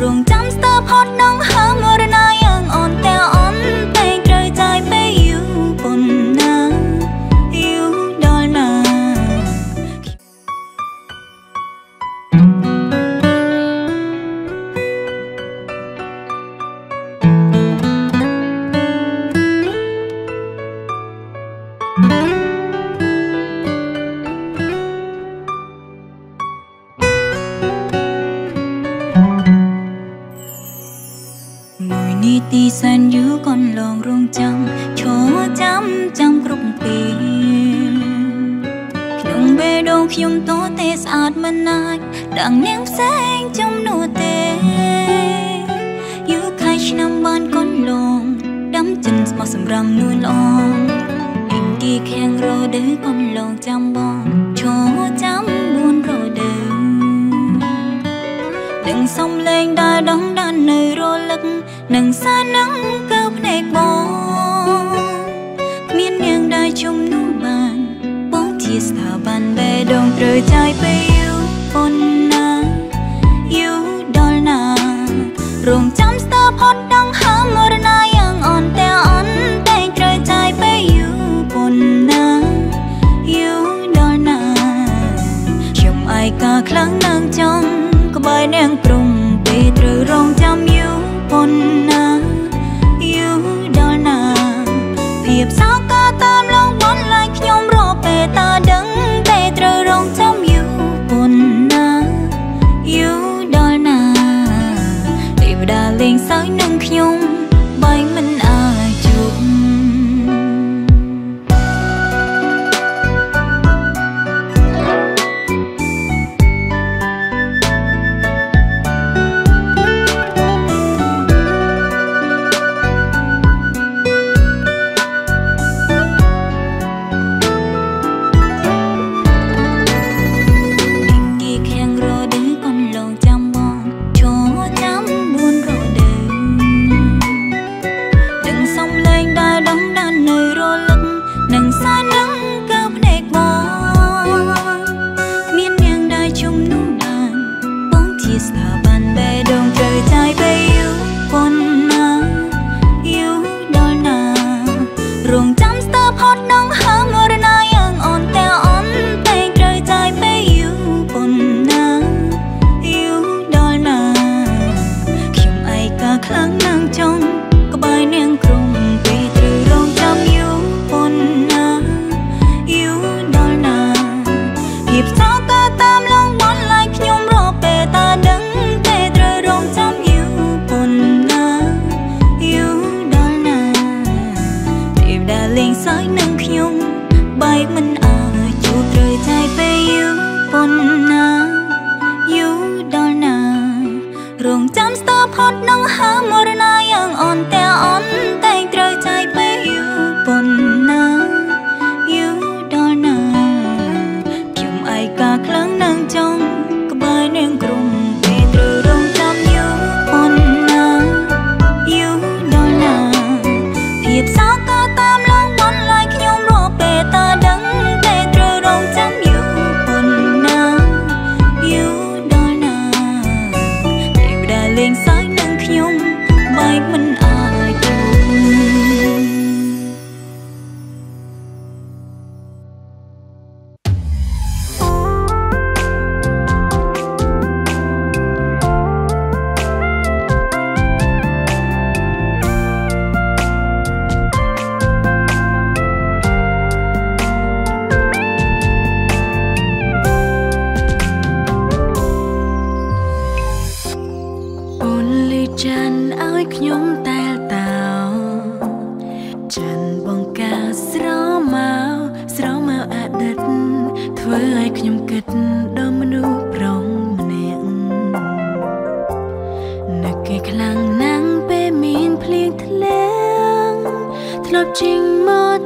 រងចាំស្ទើផុតនឹង ទីសែនយូកន្លងរងចាំឈរចាំចាំគ្រប់ពេលក្នុងបេះដូងខ្ញុំតទេស្អាតមិនណាច់ដាំងនាងផ្សេងចំនួនទេយូខែឆ្នាំបានកន្លងដាំចិនស្មោះសម្រងនួនល្អអ៊ីងទីខាំងរដូវកន្លងចាំបង ใจไปอยู่ปนนาอยู่ดอลนาរងចាំស្ទើផុតដងហើមរណាយ៉ាងអនតែអនតែត្រូវใจไปอยู่ปนนาอยู่ดอลนาខ្ញុំឯកាខ្លាំងណាស់ចង់ក្បែរនាងព្រំ 롱짱 ច័ន្ទឲ្យខ្ញុំតែលតោច័ន្ទបងកាស្រមកស្រមកអតីតធ្វើឲ្យខ្ញុំគិតដល់មនុស្សប្រុងម្នាក់នឹកគេខ្លាំងណាស់ពេលមានភ្លៀងធ្លាក់ធ្លាប់ជិញមក